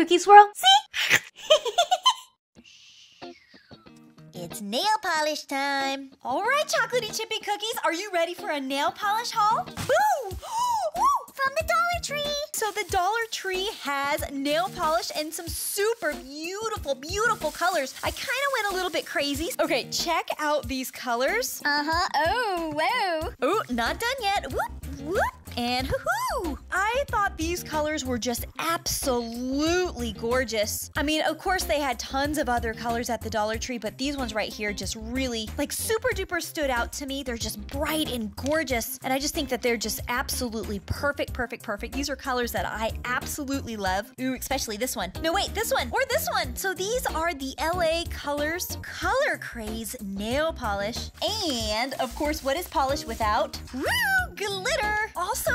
Cookie Swirl. See? It's nail polish time. All right, chocolatey chippy cookies, are you ready for a nail polish haul? Boo! From the Dollar Tree. So the Dollar Tree has nail polish and some super beautiful, beautiful colors. I kind of went a little bit crazy. Okay, check out these colors. Uh-huh. Oh, whoa. Oh, not done yet. Whoop, whoop. And hoo-hoo! I thought these colors were just absolutely gorgeous. I mean, of course they had tons of other colors at the Dollar Tree, but these ones right here just really, like super duper stood out to me. They're just bright and gorgeous. And I just think that they're just absolutely perfect, perfect, perfect. These are colors that I absolutely love. Ooh, especially this one. No, wait, this one or this one. So these are the LA Colors Color Craze Nail Polish. And of course, what is polish without? Woo! Glitter! Also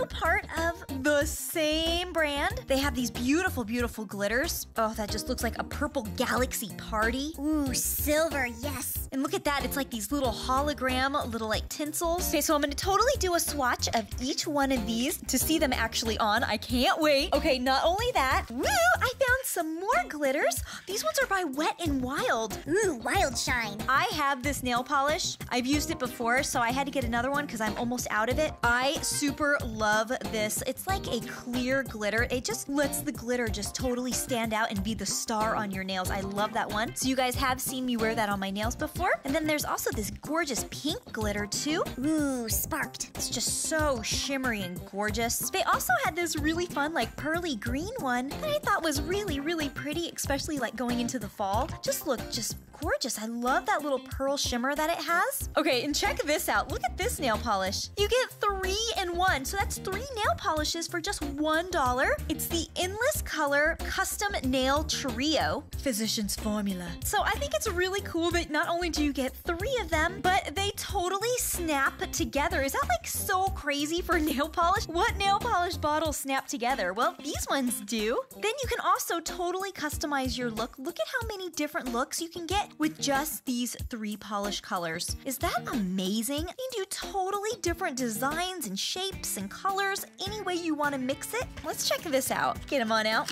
the same brand. They have these beautiful, beautiful glitters. Oh, that just looks like a purple galaxy party. Ooh, silver, yes. And look at that, it's like these little hologram, little like tinsels. Okay, so I'm gonna totally do a swatch of each one of these to see them actually on. I can't wait. Okay, not only that, woo, I found some more glitters. These ones are by Wet and Wild. Ooh, wild shine. I have this nail polish. I've used it before, so I had to get another one because I'm almost out of it. I super love this. It's like a clear glitter. It just lets the glitter just totally stand out and be the star on your nails. I love that one. So you guys have seen me wear that on my nails before. And then there's also this gorgeous pink glitter too. Ooh, sparked. It's just so shimmery and gorgeous. They also had this really fun like pearly green one that I thought was really, really pretty, especially like going into the fall. Just looked just gorgeous. I love that little pearl shimmer that it has. Okay, and check this out. Look at this nail polish. You get three in one. So that's three nail polishes for just one dollar. It's the Endless Color Custom Nail Trio Physician's Formula. So I think it's really cool that not only do you get three of them, but they totally snap together. Is that like so crazy for nail polish? What nail polish bottles snap together? Well, these ones do. Then you can also totally customize your look. Look at how many different looks you can get with just these three polish colors. Is that amazing? You can do totally different designs and shapes and colors any way you want to mix it. Let's check this out. Get them on out.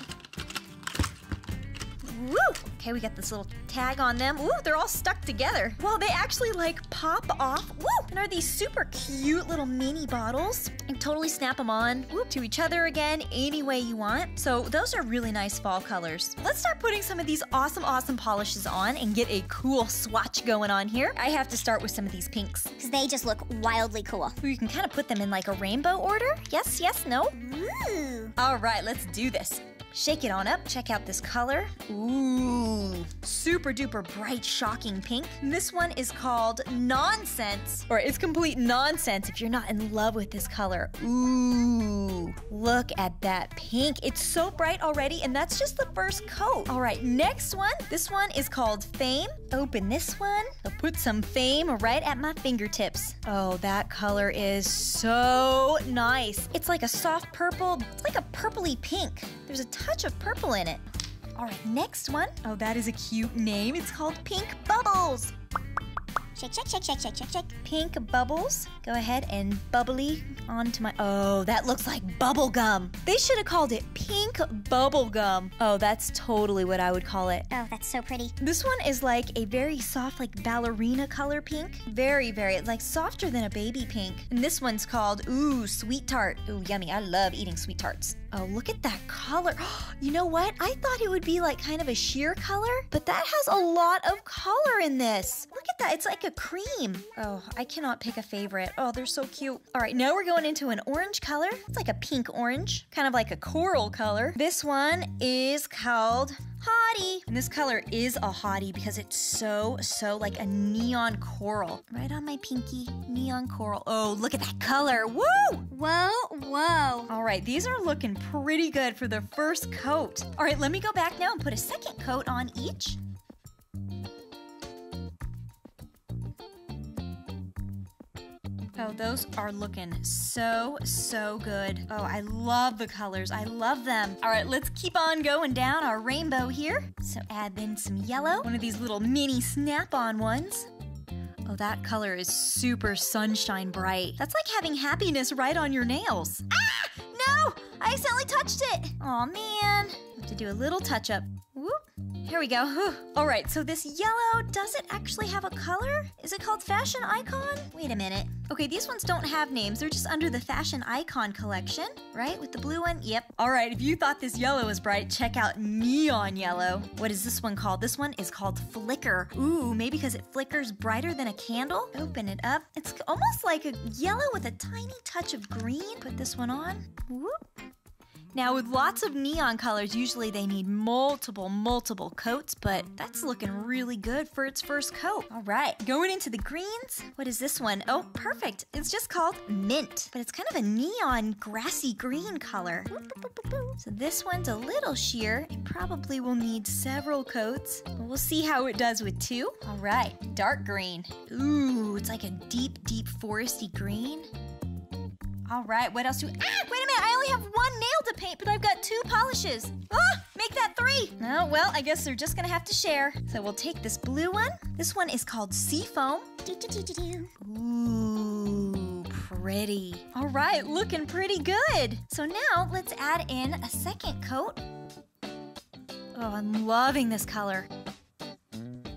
Woo! Okay, we got this little tag on them. Ooh, they're all stuck together. Well, they actually like pop off. Woo! And are these super cute little mini bottles. And totally snap them on whoop, to each other again any way you want. So those are really nice fall colors. Let's start putting some of these awesome, awesome polishes on and get a cool swatch going on here. I have to start with some of these pinks. Because they just look wildly cool. You can kind of put them in like a rainbow order. Yes, yes, no. Ooh. All right, let's do this. Shake it on up. Check out this color. Ooh, super duper bright, shocking pink. This one is called Nonsense, or it's complete nonsense if you're not in love with this color. Ooh, look at that pink. It's so bright already, and that's just the first coat. All right, next one. This one is called Fame. Open this one. I'll put some Fame right at my fingertips. Oh, that color is so nice. It's like a soft purple. It's like a purpley pink. There's a touch of purple in it. All right, next one. Oh, that is a cute name. It's called Pink Bubbles. Shake, shake, shake, shake, shake, shake, shake. Pink bubbles. Go ahead and bubbly onto my. Oh, that looks like bubble gum. They should have called it pink bubble gum. Oh, that's totally what I would call it. Oh, that's so pretty. This one is like a very soft, like ballerina color pink. Very, very, like softer than a baby pink. And this one's called, ooh, sweet tart. Ooh, yummy. I love eating sweet tarts. Oh, look at that color. You know what? I thought it would be like kind of a sheer color, but that has a lot of color in this. Look at that. It's like a cream. Oh, I cannot pick a favorite. Oh, they're so cute. All right, now we're going into an orange color. It's like a pink orange, kind of like a coral color. This one is called Hottie. And this color is a hottie because it's so, so like a neon coral. Right on my pinky, neon coral. Oh, look at that color. Woo! Whoa, whoa. All right, these are looking pretty good for the first coat. All right, let me go back now and put a second coat on each. Oh, those are looking so, so good. Oh, I love the colors. I love them. All right, let's keep on going down our rainbow here. So add in some yellow, one of these little mini snap-on ones. Oh, that color is super sunshine bright. That's like having happiness right on your nails. Ah! No! I accidentally touched it! Aw, man. Have to do a little touch up. Whoop. Here we go. All right, so this yellow, does it actually have a color? Is it called Fashion Icon? Wait a minute. Okay, these ones don't have names. They're just under the Fashion Icon collection, right? With the blue one? Yep. All right, if you thought this yellow was bright, check out Neon Yellow. What is this one called? This one is called Flicker. Ooh, maybe because it flickers brighter than a candle? Open it up. It's almost like a yellow with a tiny touch of green. Put this one on. Whoop. Now, with lots of neon colors, usually they need multiple, multiple coats, but that's looking really good for its first coat. All right, going into the greens. What is this one? Oh, perfect. It's just called Mint, but it's kind of a neon grassy green color. So this one's a little sheer. It probably will need several coats. We'll see how it does with two. All right, dark green. Ooh, it's like a deep, deep foresty green. All right, what else do? Ah, wait a minute! I only have one nail to paint, but I've got two polishes. Ah, make that three. Oh well, I guess they're just gonna have to share. So we'll take this blue one. This one is called do, do. Ooh, pretty. All right, looking pretty good. So now let's add in a second coat. Oh, I'm loving this color.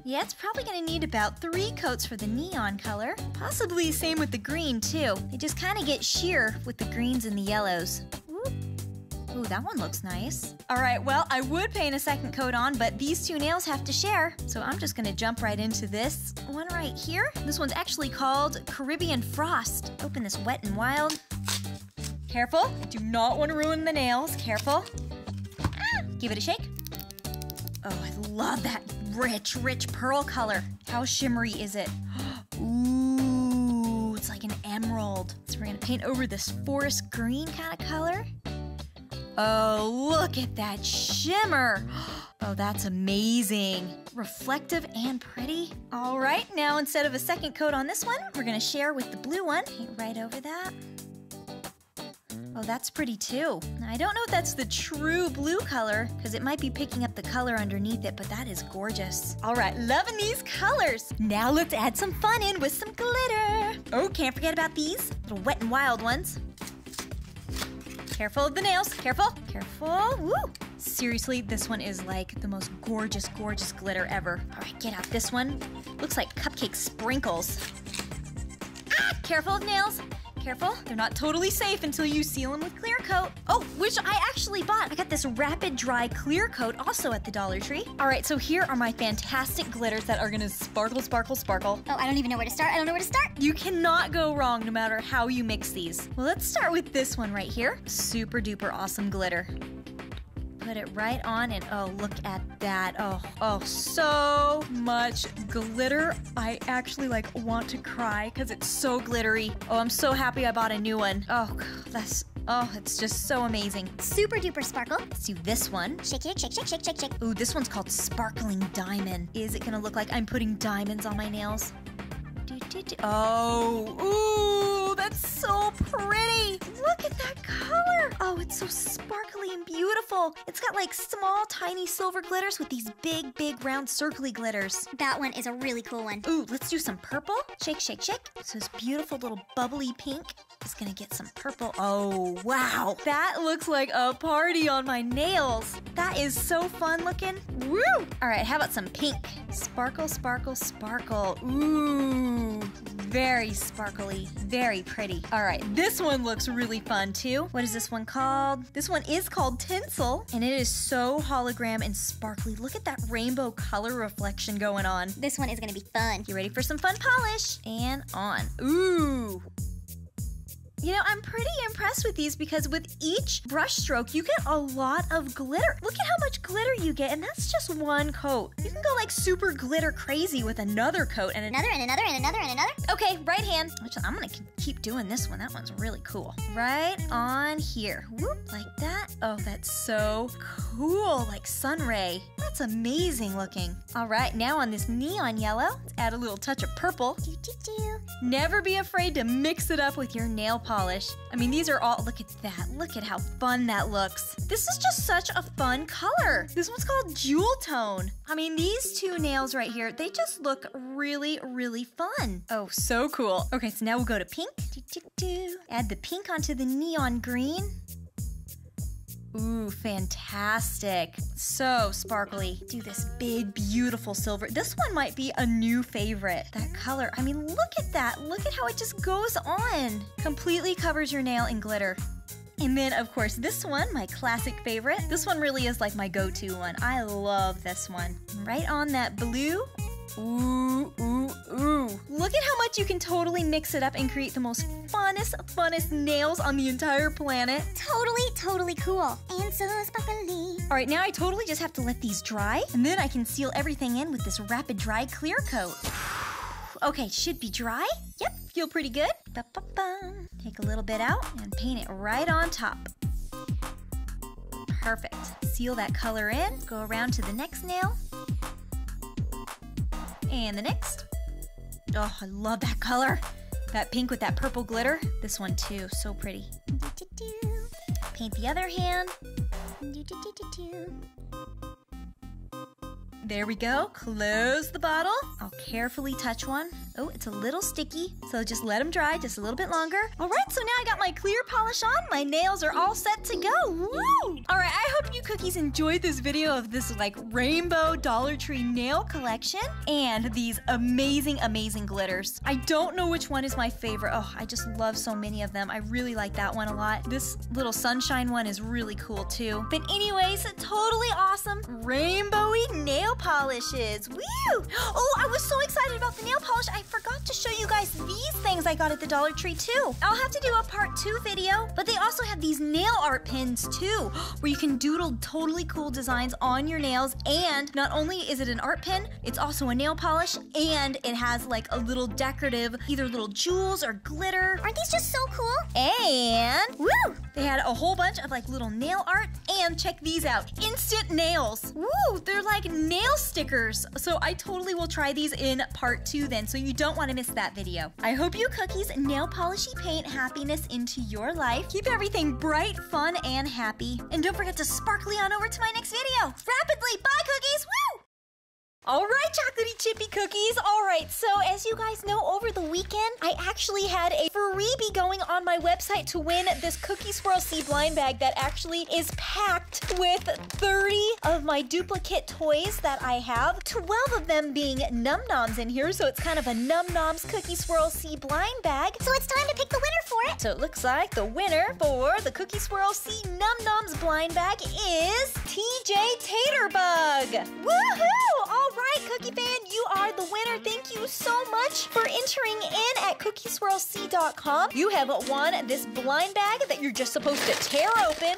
Yeah, it's probably gonna need about three coats for the neon color. Possibly same with the green too. They just kind of get sheer with the greens and the yellows. Ooh, that one looks nice. All right, well, I would paint a second coat on, but these two nails have to share. So I'm just gonna jump right into this one right here. This one's actually called Caribbean Frost. Open this wet and wild. Careful, I do not want to ruin the nails. Careful. Ah, give it a shake. Oh, I love that rich, rich pearl color. How shimmery is it? Ooh, it's like an emerald. So we're gonna paint over this forest green kind of color. Oh, look at that shimmer. Oh, that's amazing. Reflective and pretty. All right, now instead of a second coat on this one, we're gonna share with the blue one. Paint right over that. Oh, that's pretty too. I don't know if that's the true blue color, because it might be picking up the color underneath it, but that is gorgeous. All right, loving these colors. Now let's add some fun in with some glitter. Oh, can't forget about these little wet and wild ones. Careful of the nails. Careful. Careful. Woo! Seriously, this one is like the most gorgeous, gorgeous glitter ever. All right, get out this one. Looks like cupcake sprinkles. Ah, careful of nails. Careful, they're not totally safe until you seal them with clear coat. Oh, which I actually bought. I got this rapid dry clear coat also at the Dollar Tree. All right, so here are my fantastic glitters that are gonna sparkle, sparkle, sparkle. Oh, I don't even know where to start. I don't know where to start. You cannot go wrong no matter how you mix these. Well, let's start with this one right here. Super duper awesome glitter. Put it right on and oh, look at that. Oh, oh, so much glitter. I actually like want to cry because it's so glittery. Oh, I'm so happy I bought a new one. Oh, that's Oh, it's just so amazing. Super duper sparkle. Let's do this one. Shake, shake, shake, shake, shake, shake, shake. Ooh, this one's called Sparkling Diamond. Is it gonna look like I'm putting diamonds on my nails? Do, do, do. Oh, ooh, that's so pretty. Look at that color. Oh, it's so sparkly and beautiful. It's got like small, tiny silver glitters with these big, big, round, circly glitters. That one is a really cool one. Ooh, let's do some purple. Shake, shake, shake. So this beautiful little bubbly pink is gonna get some purple. Oh, wow. That looks like a party on my nails. That is so fun looking. Woo! All right, how about some pink? Sparkle, sparkle, sparkle. Ooh, very sparkly, very pretty. All right, this one looks really fun too. What is this one called? This one is called Tinsel, and it is so hologram and sparkly. Look at that rainbow color reflection going on. This one is gonna be fun. You ready for some fun polish? And on. Ooh. You know, I'm pretty impressed with these because with each brush stroke, you get a lot of glitter. Look at how much glitter you get, and that's just one coat. You can go like super glitter crazy with another coat and Another and another and another and another. Okay, right hand. I'm gonna keep doing this one. That one's really cool. Right on here. Whoop, like that. Oh, that's so cool. Like sun ray. That's amazing looking. All right, now on this neon yellow, let's add a little touch of purple. Do, do, do. Never be afraid to mix it up with your nail polish. I mean, these are all, look at that. Look at how fun that looks. This is just such a fun color. This one's called Jewel Tone. I mean, these two nails right here, they just look really, really fun. Oh, so cool. Okay, so now we'll go to pink. Add the pink onto the neon green. Ooh, fantastic. So sparkly. Do this big, beautiful silver. This one might be a new favorite. That color, I mean, look at that. Look at how it just goes on. Completely covers your nail in glitter. And then, of course, this one, my classic favorite. This one really is like my go-to one. I love this one. Right on that blue. Ooh, ooh, Look at how much you can totally mix it up and create the most funnest, funnest nails on the entire planet. Totally, totally cool. And so sparkly. All right, now I totally just have to let these dry, and then I can seal everything in with this rapid dry clear coat. Okay, should be dry. Yep, feel pretty good. Ba-ba-ba. Take a little bit out and paint it right on top. Perfect. Seal that color in, go around to the next nail. And the next. Oh, I love that color. That pink with that purple glitter. This one too, so pretty. Paint the other hand. There we go. Close the bottle. I'll carefully touch one. Oh, it's a little sticky, so just let them dry just a little bit longer. All right, so now I got my clear polish on. My nails are all set to go. Woo! All right, I hope you cookies enjoyed this video of this like rainbow Dollar Tree nail collection and these amazing, amazing glitters. I don't know which one is my favorite. Oh, I just love so many of them. I really like that one a lot. This little sunshine one is really cool too. But anyways, totally awesome rainbowy nail polishes. Woo! Oh, I was so excited about the nail polish. I forgot to show you guys these things I got at the Dollar Tree too. I'll have to do a part two video, but they also have these nail art pins too, where you can doodle totally cool designs on your nails. And not only is it an art pin, it's also a nail polish, and it has like a little decorative, either little jewels or glitter. Aren't these just so cool? And woo! They had a whole bunch of like little nail art and check these out. Instant nails. Woo! They're like nail stickers. So I totally will try these in part 2 then, so you don't want to miss that video. I hope you cookies nail polishy paint happiness into your life. Keep everything bright, fun, and happy. And don't forget to sparkly on over to my next video. Rapidly, bye cookies. Woo! All right, chocolatey chippy cookies. All right, so as you guys know, over the weekend, I actually had a freebie going on my website to win this Cookie Swirl C blind bag that actually is packed with 30 of my duplicate toys that I have. 12 of them being Num Noms in here, so it's kind of a Num Noms Cookie Swirl C blind bag. So it's time to pick the winner for it. So it looks like the winner for the Cookie Swirl C Num Noms blind bag is TJ Taterbug. Woohoo! Cookie fan, you are the winner. Thank you so much for entering in at cookieswirlc.com. You have won this blind bag that you're just supposed to tear open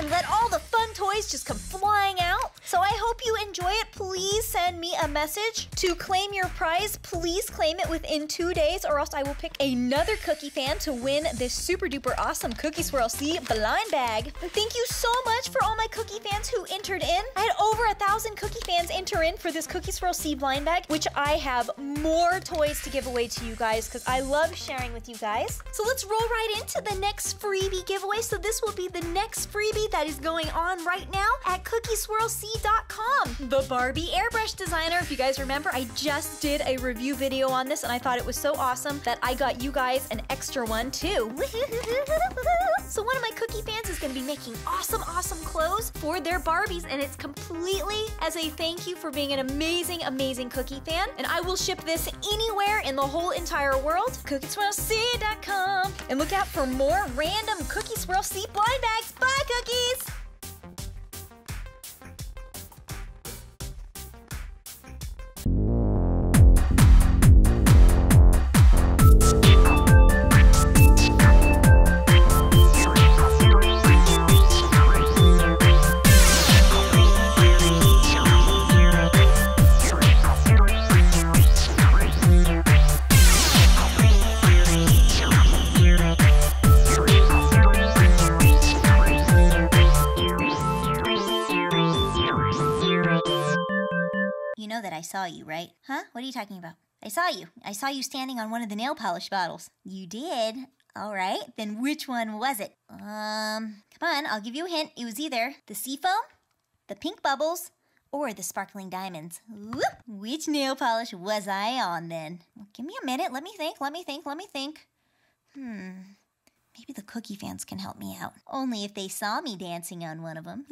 and let all the fun toys just come flying out. So I hope you enjoy it. Please send me a message to claim your prize. Please claim it within two days, or else I will pick another cookie fan to win this super duper awesome Cookie Swirl C blind bag. Thank you so much for all my cookie fans who entered in. I had over a thousand cookie fans enter in for this Cookie Swirl C blind bag, which I have more toys to give away to you guys because I love sharing with you guys. So let's roll right into the next freebie giveaway. So this will be the next freebie that is going on right now at cookieswirlc.com. The Barbie airbrush designer. If you guys remember, I just did a review video on this and I thought it was so awesome that I got you guys an extra one too. so one of my cookie fans is going to be making awesome, awesome clothes for their Barbies and it's completely as a thank you for being an amazing, amazing cookie fan. And I will ship this anywhere in the whole entire world. Cookieswirlc.com. And look out for more random Cookie Swirl C blind bags. Bye, cookies! Know that I saw you, right? Huh? What are you talking about? I saw you. I saw you standing on one of the nail polish bottles. You did? All right. Then which one was it? Um, come on, I'll give you a hint. It was either the seafoam, the pink bubbles, or the sparkling diamonds. Whoop. Which nail polish was I on then? Well, give me a minute. Let me think. Let me think. Let me think. Hmm. Maybe the cookie fans can help me out. Only if they saw me dancing on one of them.